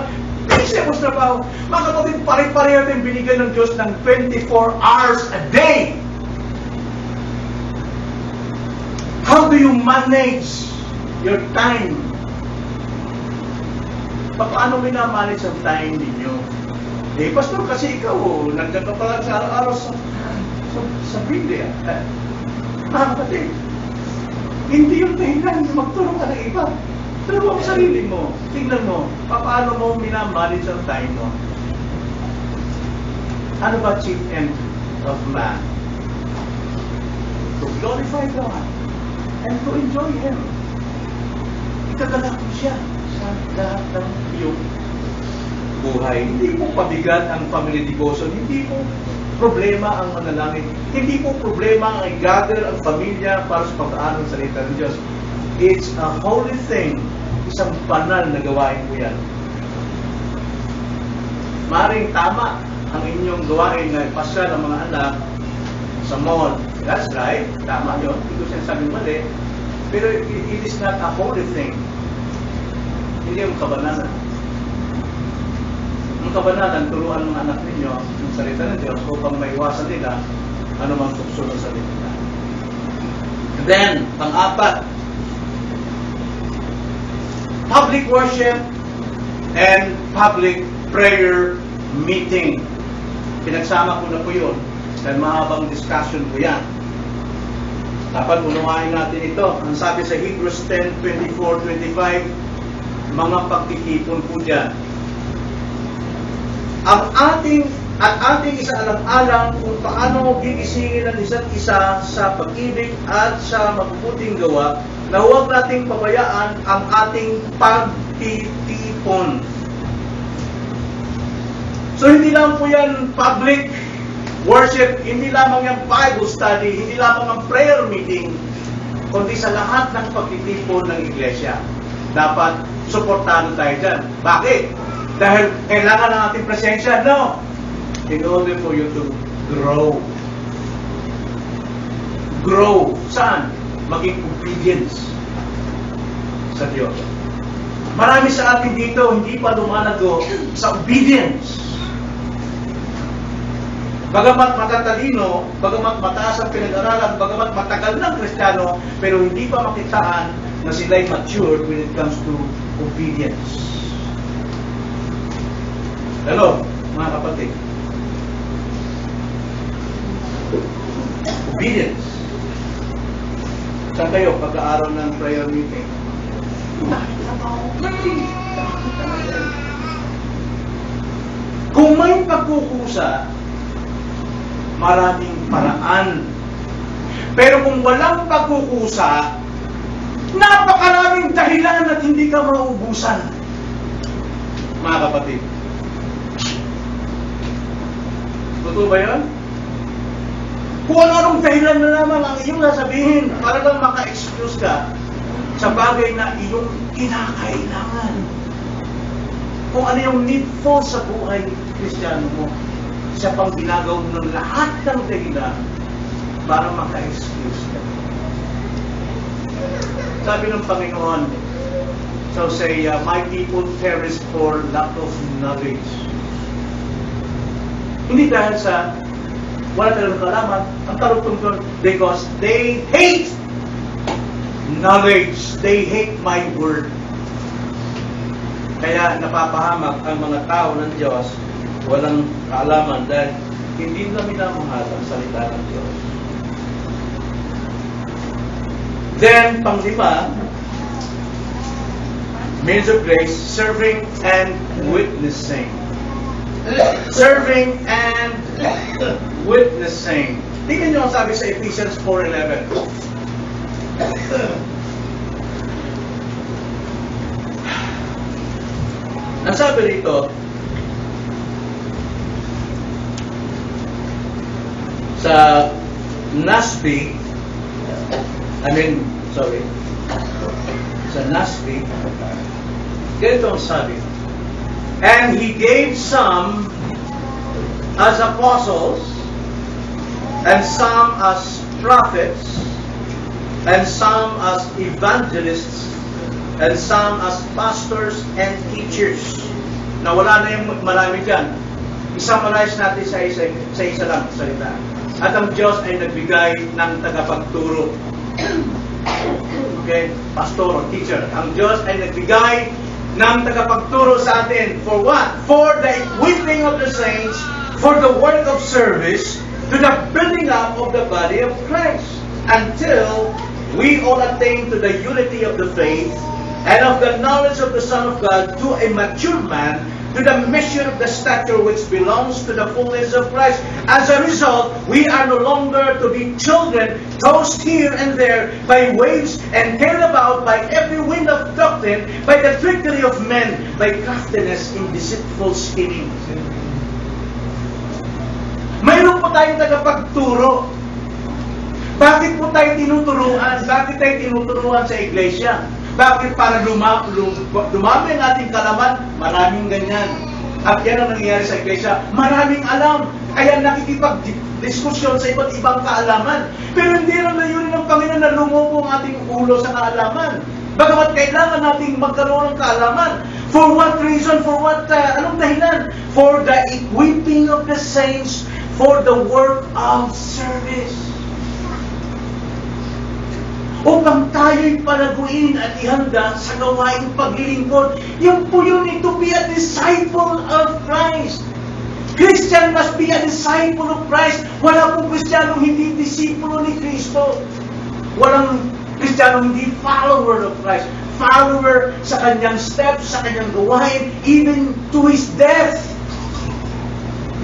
Kasi ako sa trabaho. Mga kapatid, pare-pareho natin binigyan ng Diyos ng 24 hours a day. How do you manage your time? Pa- Paano minamanage ang time ninyo? Eh, pastor, kasi ikaw, oh, nandiyan ka pala sa araw-araw sa, sa, sa Biblia. Eh, kapatid, hindi yung dahilan magturo ka ng iba. Pero ang sarili mo, tingnan mo, paano mo minamanage ang time mo? Ano ba chief end of man? To glorify God and to enjoy Him. Ikagalak mo siya lahat ng iyong buhay. Hindi po pabigat ang family devotion. Hindi po problema ang manalangin. Hindi po problema ang i-gather ang pamilya para sa pagkaaral ng salita ng Diyos. It's a holy thing. Isang banal na gawain po yan. Maring tama ang inyong gawain na ipasya ng mga anak sa mall. That's right. Tama yun. Hindi ko sinasabing mali. Pero it, it is not a holy thing. Hindi yung kabanalan. Ang kabanalan, turuan ng anak ninyo ng salita ng Diyos upang maiwasan nila anumang tukso ng salita. And then, pang-apat, public worship and public prayer meeting. Pinagsama ko na po yun. Dahil mahabang discussion po yan. Dapat unawain natin ito. Ang sabi sa Hebrews 10, 24, 25, mga pagtitipon po dyan. Ang ating at ating isa alang-alang kung paano gigisingin ang isa't isa sa pag-ibig at sa mabubuting gawa na huwag nating pabayaan ang ating pagtitipon. So hindi lang po yan public worship, hindi lamang yan Bible study, hindi lamang ang prayer meeting, kundi sa lahat ng pagtitipon ng iglesia. Dapat suportado tayo dyan. Bakit? Dahil kailangan ng ating presensya? No. In order for you to grow. Grow. Saan? Maging obedience sa Diyos. Marami sa atin dito hindi pa lumalago sa obedience. Bagamat matatalino, bagamat mataas ang pinag-aralan, bagamat matagal ng Kristiyano, pero hindi pa makitaan na sila'y matured when it comes to obedience. Hello, mga kapatid. Obedience. Saan kayo pagka-araw ng prayer meeting? Kung may pagkukusa, maraming paraan. Pero kung walang pagkukusa, napakaraming dahilan at hindi ka maubusan. Mga kapatid. Totoo ba yun? Kung ano-anong dahilan na naman ang iyong sasabihin para lang maka-excuse ka sa bagay na iyong kinakailangan. Kung ano yung needful sa buhay Kristiyano mo, siya pang ginagawa mo ng lahat ng dahilan para maka-excuse ka. Sabi ng Panginoon sa Hosea, My people perish for lack of knowledge. Hindi dahil sa wala talagang kalaman, ang tarugtong doon, because they hate knowledge. They hate my word. Kaya napapahamak ang mga tao ng Diyos walang kaalaman dahil hindi nila minamahal ang salita ng Diyos. Then, panglima, means of grace, serving and witnessing. Serving and witnessing. Tingnan nyo ang sabi sa Ephesians 4.11. Ang sabi rito, sa NASB, I mean, sorry, sa NASB, ganito ang sabi, And he gave some as apostles, and some as prophets, and some as evangelists, and some as pastors and teachers. Na wala na yung marami dyan. Isummarize natin sa isa, sa isa lang salita. At ang Diyos ay nagbigay ng tagapagturo. Okay? Pastor or teacher. Ang Diyos ay nagbigay ng tagapagturo sa atin. For what? For the equipping of the saints, for the work of service, to the building up of the body of Christ, until we all attain to the unity of the faith and of the knowledge of the Son of God to a mature man, to the measure of the stature which belongs to the fullness of Christ. As a result, we are no longer to be children tossed here and there by waves and carried about by every wind of doctrine, by the trickery of men, by craftiness in deceitful scheming. Mayroon po tayong tagapagturo. Bakit po tayo tinuturuan? Bakit tayo tinuturuan sa iglesia? Bakit para luma, lum, dumami ang ating kalaman? Maraming ganyan. At yan ang nangyayari sa iglesia. Maraming alam. Kaya nakikipag-diskusyon sa iba't ibang kaalaman. Pero hindi lang layunin ng Panginoon na lumupo ang ating ulo sa kaalaman. Bagamat kailangan nating magkaroon ng kaalaman. For what reason? For what, uh, anong dahilan? For the equipping of the saints for the work of service. Upang tayo'y palaguin at ihanda sa gawaing paglilingkod. Yan po yun to be a disciple of Christ. Christian must be a disciple of Christ. Wala pong Kristiyano hindi disipulo ni Kristo. Walang Kristiyano hindi follower of Christ. Follower sa kanyang steps, sa kanyang gawain, even to his death.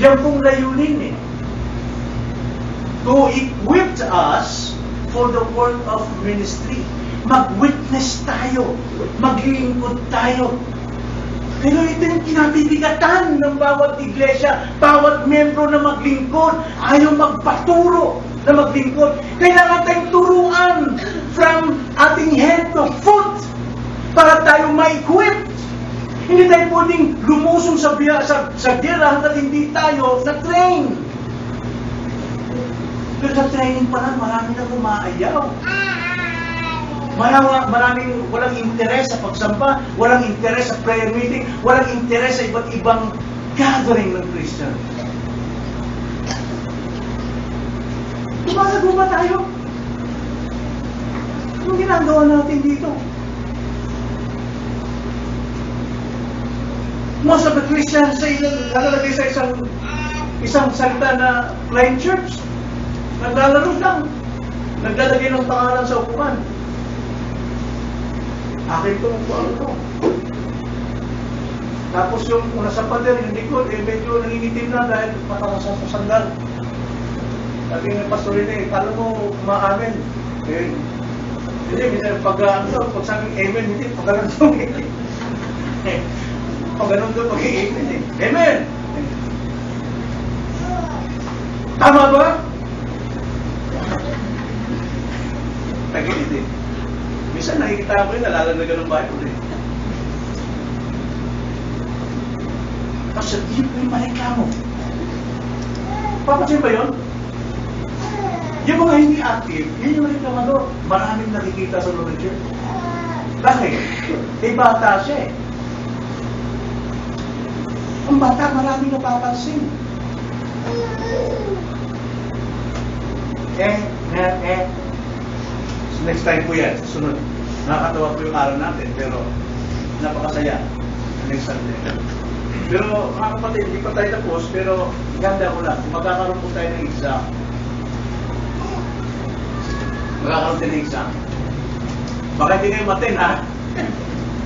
Yan pong layunin eh. To equip us for the work of ministry. Mag-witness tayo. Maglingkod tayo. Pero ito yung kinabibigatan ng bawat iglesia, bawat membro na maglingkod, ayaw magpaturo na maglingkod. Kailangan tayong turuan from ating head to foot para tayo ma-equip. Hindi tayo pwedeng lumusong sa, biya, sa, sa gera hanggat hindi tayo na-train. Pero sa training pa lang, marami na kumaayaw. Marawa, maraming walang interes sa pagsamba, walang interes sa prayer meeting, walang interes sa iba't ibang gathering ng Christian. Tumalago ba tayo? Anong ginagawa natin dito? Most of the Christians sa ilang nalalagay sa isang isang salita na plain church. Naglalaro lang. Naglalagay ng pangalan sa upuan. Akin to kung ano to. Tapos yung kung nasa pader, yung likod, eh medyo nangingitim na dahil matakas sa sandal. Sabi ng pastor ini, kala mo umaamin. Eh, hindi, minsan pag ano, pag sabi amen, hindi, pag ganun to, eh. Pag ganun to, pag amen eh. Amen! Tama ba? Tagilid eh. Minsan nakikita ko yun, nalalagdagan ng Bible eh. Kasi yun po yung mareklamo. Papansin ba yun? Yung mga hindi active, yun yung reklamador. Maraming nakikita sa ng church. Bakit? Eh, bata siya eh. Ang bata, maraming napapansin. Eh, eh, eh. Next time po yan, susunod. Nakakatawa po yung araw natin, pero napakasaya. Next Sunday. Pero mga kapatid, hindi pa tayo tapos, pero ganda ko lang. Magkakaroon po tayo ng exam. Magkakaroon tayo ng exam. Baka hindi kayo matin, ha?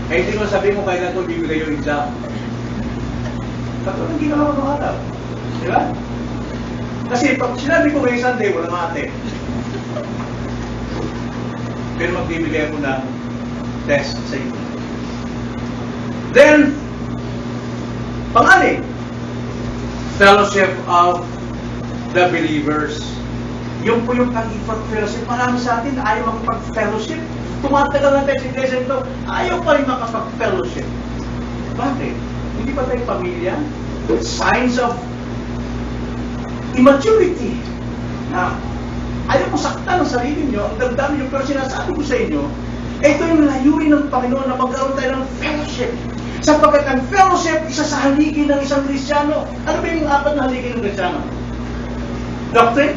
Eh, hindi ko sabihin mo kailan ko bibigay yung exam. Katulad ng ginawa ko araw. Di ba? Kasi pag sinabi ko ngayong Sunday, walang ate. Pero magbibigay ako ng test sa inyo. Then, pangani, fellowship of the believers. Yung po yung pag-fellowship. Marami sa atin ayaw makapag-fellowship. Tumatagal na tayo sa iglesia ito, ayaw pa rin makapag-fellowship. Bakit? Hindi ba tayo pamilya? Signs of immaturity. Na ayaw mo saktan ang sarili nyo, ang damdamin nyo, pero sinasabi ko sa inyo, ito yung layunin ng Panginoon na magkaroon tayo ng fellowship. Sapagkat ang fellowship, isa sa haligi ng isang Kristiyano. Ano ba yung apat na haligi ng Kristiyano? Doctrine,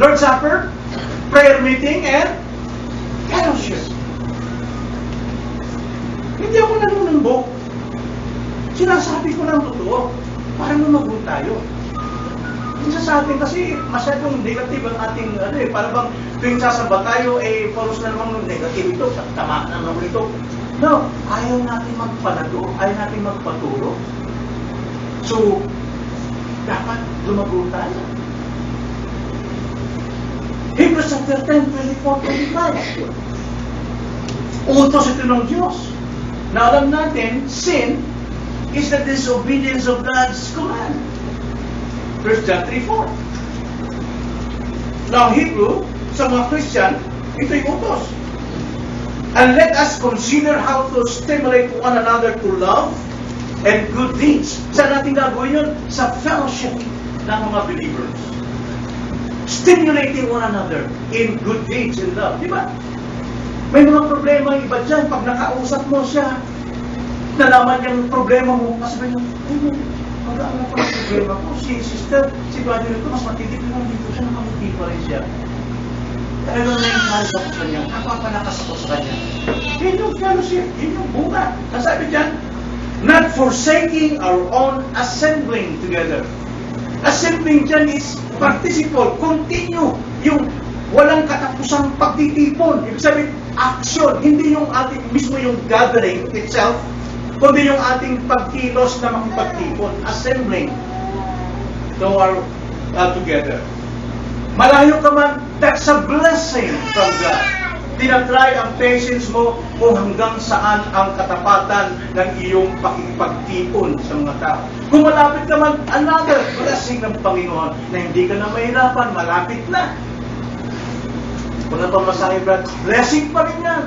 Lord's Supper, prayer meeting, and fellowship. Hindi ako nanunumbo. Sinasabi ko lang totoo. Para lumago tayo. Isa sa atin kasi masyadong negative ang ating ano eh, para bang tuwing sasamba tayo eh poros na namang negative ito, tama na naman ito. No, ayaw natin magpalago, ayaw natin magpaturo. So, dapat lumago tayo. Hebrews chapter 10, 24, 25. Utos ito ng Diyos. Na alam natin, sin is the disobedience of God's command. 1 John 3.4 Now, Hebrew, sa mga Christian, ito'y utos. And let us consider how to stimulate one another to love and good deeds. Saan natin gagawin yun? Sa fellowship ng mga believers. Stimulating one another in good deeds and love. Di ba? May mga problema iba dyan. Pag nakausap mo siya, nalaman niyang problema mo, kasi ba yung, ay, mag-aaral pa ng problema ko. Si sister, si brother nito, mas matindi ko dito siya, nakamuti pa rin siya. Talagang naiingalit ako sa kanya, napapalakas ako sa kanya. Yun yung fellowship, yun yung bunga. Ang sabi dyan, not forsaking our own assembling together. Assembling dyan is participle, continue, yung walang katapusang pagtitipon. Ibig sabihin, action, hindi yung ating mismo yung gathering itself, kundi yung ating pagkilos na makipagtipon, assembling to our uh, together. Malayo ka man, that's a blessing from God. Tinatry ang patience mo kung hanggang saan ang katapatan ng iyong pakikipagtipon sa mga tao. Kung malapit ka man, another blessing ng Panginoon na hindi ka na mahirapan, malapit na. Kung na pamasahe, brad, blessing pa rin yan.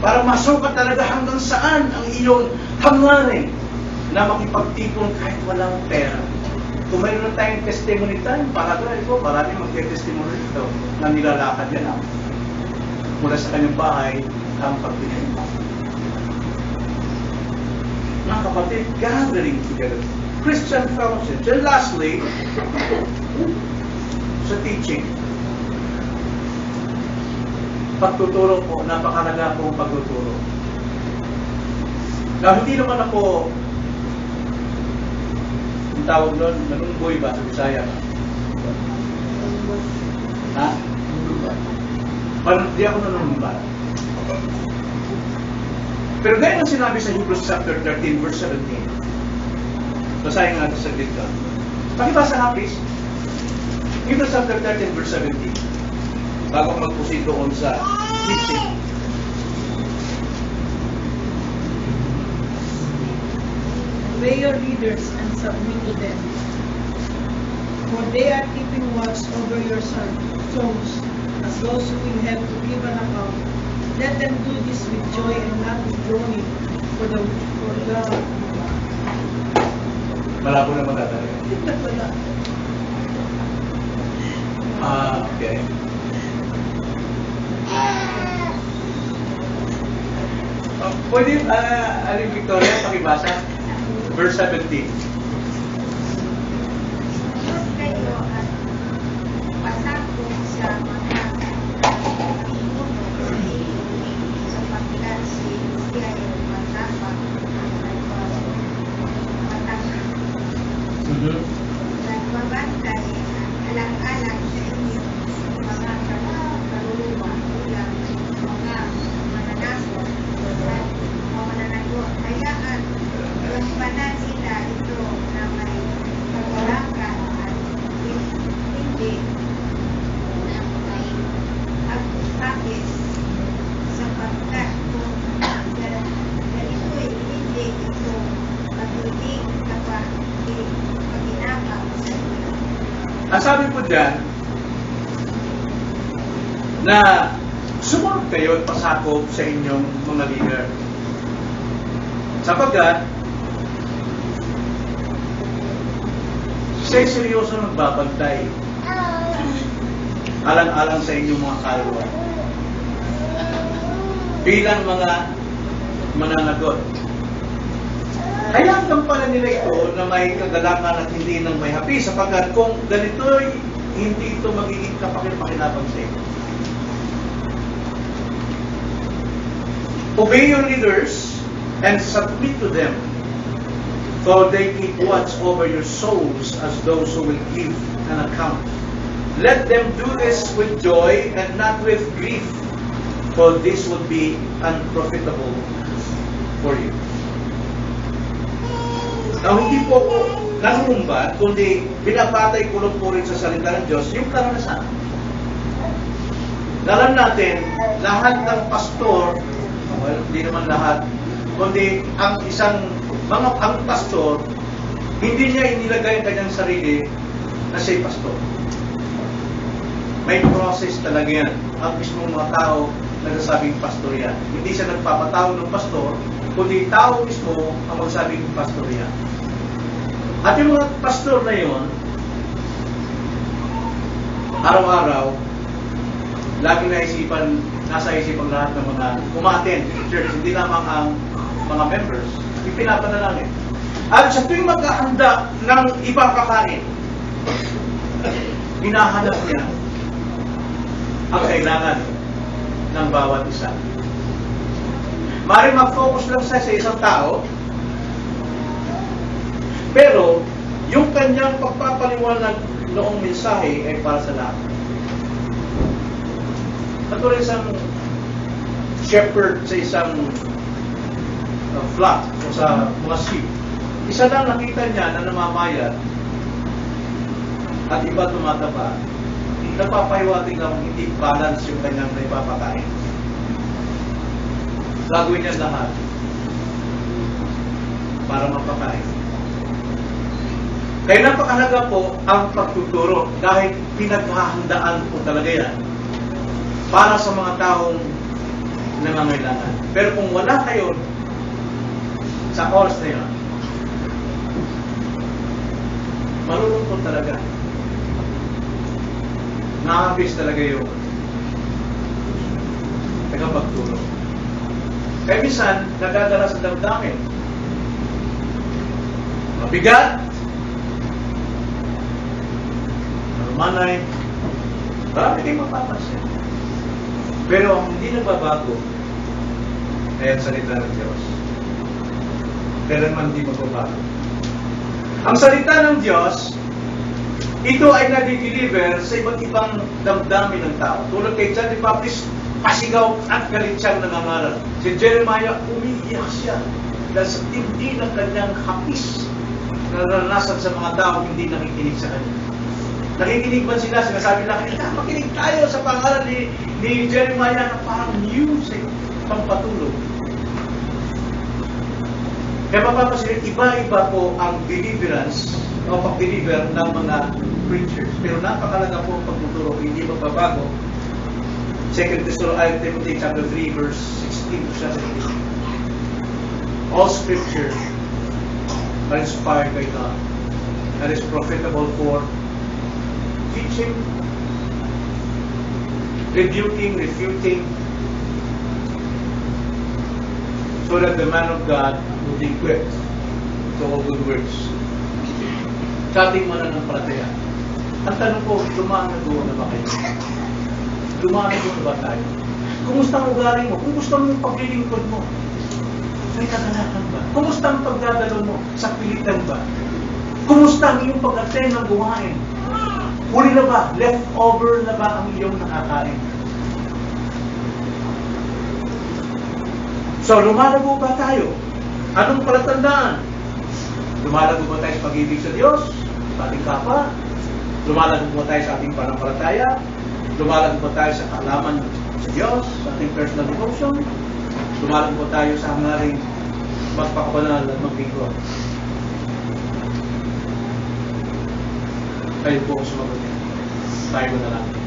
Para masukat talaga hanggang saan ang iyong hangarin na makipagtipon kahit walang pera. kung mayroon na tayong testimony time, para doon, ito, marami magte-testimony dito na nilalakad yan ah. Mula sa kanyang bahay, ang pagtitinda. Mga kapatid, gathering together. Christian fellowship. And lastly, sa teaching. Pagtuturo po, napakalaga po ang pagtuturo. Now, hindi naman ako ang tawag nun, nanungboy ba sa Bisaya? Ha? Parang di ako nanunumbat. Pero gaya ng sinabi sa Hebrews chapter 13, verse 17, basahin natin sa dito. Pakibasa nga, please. Hebrews chapter 13, verse 17. Bago mag-proceed doon sa teaching. Obey your leaders and submit to them. For they are keeping watch over your souls as those who will have to give an account. Let them do this with joy and not with groaning for the for the Malabo na magdadali. wala. Ah, okay. Uh, pwede, uh, Aling Victoria, pakibasa? Verse 17. Diyos kayo at pasakot sa mga inuno sapagkat si siya ay matapang at matapang nagbabantay at alang-alang sa inyo mga kaluluwa ulang mga mananakot at mga mananagot. Hayaan Gampanan nila ito na may kagalakan at hindi na may agis sapagkat kung ganito'y hindi ito patuloy kapag paginakaw sa inyo. Ang sabi po dyan, na sumunod kayo at pasakop sa inyong mga leader. Sapagkat, siya'y seryoso nagbabantay alang-alang sa inyong mga kalwa. Bilang mga mananagot. Kaya pala nila ito na may kagalakan at hindi nang may hapi sapagkat kung ganito'y hindi ito magiging kapakinabangan sa iyo. Obey your leaders and submit to them, for they keep watch over your souls as those who will give an account. Let them do this with joy and not with grief, for this would be unprofitable for you. Now, hindi po ako nangunumbat, kundi binabantay ko lang po rin sa salita ng Diyos yung karanasan. Alam natin, lahat ng pastor, well, hindi naman lahat, kundi ang isang, mga ang pastor, hindi niya inilagay ang kanyang sarili na siya'y pastor. May process talaga yan. Ang mismong mga tao nagsasabing pastor yan. Hindi siya nagpapatawag ng pastor, kundi tao mismo ang magsabing pastor yan. At yung mga pastor na yun, araw-araw, lagi naisipan, nasa isipan lahat ng mga umaten church, hindi lamang ang mga members, ipinapanalangin. At sa tuwing maghahanda ng ibang kakain, hinahanap niya ang kailangan ng bawat isa. Mari mag-focus lang sa isang tao, pero yung kanyang pagpapaliwanag noong mensahe ay para sa lahat. Katulad isang shepherd sa isang uh, flock o sa mga sheep. Isa lang nakita niya na namamayat at iba tumataba. Napapahiwatig lang hindi balance yung kanyang naipapakain. Gagawin niya lahat para mapakain. Kaya napakahalaga po ang pagtuturo dahil pinaghahandaan po talaga yan para sa mga taong nangangailangan. Pero kung wala kayo sa oras na yun, Malulungkot talaga. Nakakabis talaga yung tagapagtulong. Kaya minsan, nagdadala sa damdamin. Mabigat. Malumanay. Marami kayong mapapansin. Pero ang hindi nagbabago ay ang salita ng Diyos. Kailanman hindi magbabago. Ang salita ng Diyos, ito ay nadideliver sa iba't ibang damdamin ng tao. Tulad kay John the Baptist, pasigaw at galit siyang nangangaral. Si Jeremiah, umiiyak siya dahil sa tindi ng kanyang hapis na naranasan sa mga tao hindi nakikinig sa kanya. Nakikinig man sila, sinasabi lang, "Eh, makinig tayo sa pangalan ni, ni Jeremiah na parang music, pampatulog. Kaya mapapasin, iba-iba po ang deliverance o pag-deliver ng mga preachers. Pero napakalaga po ang pagtuturo, hindi magbabago. 2 Thessalonians Timothy chapter 3 verse 16 to 17. All scripture are inspired by God and is profitable for teaching, rebuking, refuting, so that the man of God will be equipped to all good works. Sa ating mananampalataya, ang tanong ko, dumaan na doon na ba kayo? Dumaan na ba tayo? Kumusta ang ugali mo? Kumusta ang paglilingkod mo? May kaganahan ba? Kumusta ang pagdadalo mo? Sa pilitan ba? Kumusta ang iyong pag-attend ng gawain? Huli na ba? Leftover na ba ang iyong nakakain? So, lumalago ba tayo? Anong palatandaan? Lumalago ba tayo sa pag-ibig sa Diyos? Sa ating kapwa? Lumalago ba tayo sa ating panampalataya? Lumalago ba tayo sa kaalaman sa Diyos? Sa ating personal devotion? Lumalago ba tayo sa hangaring magpakabanal at magbigwa? Kayo po sumagot. Tayo na lang.